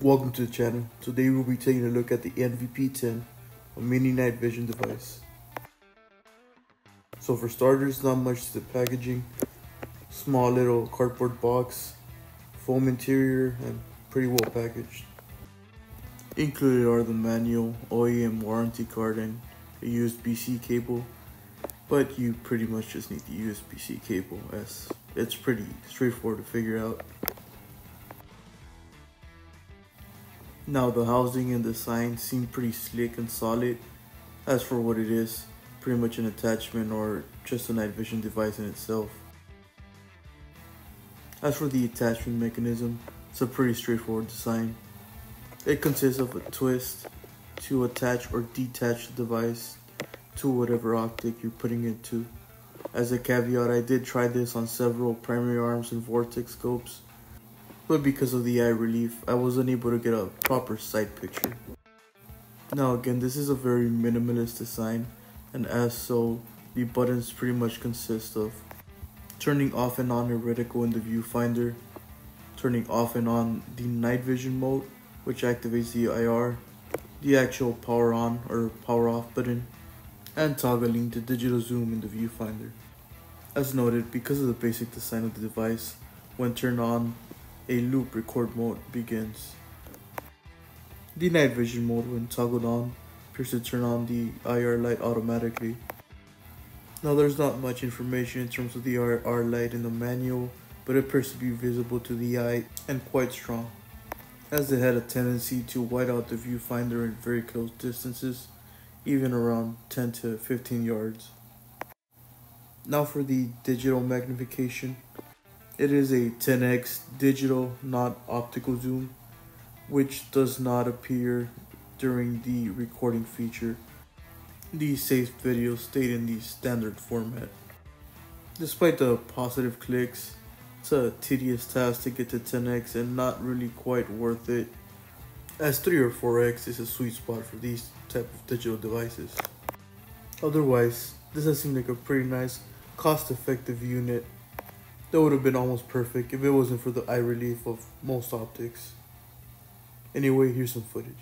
Welcome to the channel. Today we'll be taking a look at the NVP10, a mini night vision device. So for starters, not much to the packaging. Small little cardboard box, foam interior, and pretty well packaged. Included are the manual, OEM warranty card, and a USB-C cable. But you pretty much just need the USB-C cable as it's pretty straightforward to figure out. Now the housing and the design seem pretty slick and solid. As for what it is, pretty much an attachment or just a night vision device in itself. As for the attachment mechanism, it's a pretty straightforward design. It consists of a twist to attach or detach the device to whatever optic you're putting it to. As a caveat, I did try this on several primary arms and vortex scopes but because of the eye relief, I was unable to get a proper sight picture. Now again, this is a very minimalist design, and as so, the buttons pretty much consist of turning off and on your reticle in the viewfinder, turning off and on the night vision mode, which activates the IR, the actual power on or power off button, and toggling the digital zoom in the viewfinder. As noted, because of the basic design of the device, when turned on, a loop record mode begins. The night vision mode when toggled on appears to turn on the IR light automatically. Now there's not much information in terms of the IR light in the manual, but it appears to be visible to the eye and quite strong, as it had a tendency to white out the viewfinder in very close distances, even around 10 to 15 yards. Now for the digital magnification. It is a 10x digital, not optical zoom, which does not appear during the recording feature. The saved videos stayed in the standard format. Despite the positive clicks, it's a tedious task to get to 10x and not really quite worth it, as 3 or 4x is a sweet spot for these type of digital devices. Otherwise, this has seemed like a pretty nice, cost-effective unit that would have been almost perfect if it wasn't for the eye relief of most optics. Anyway, here's some footage.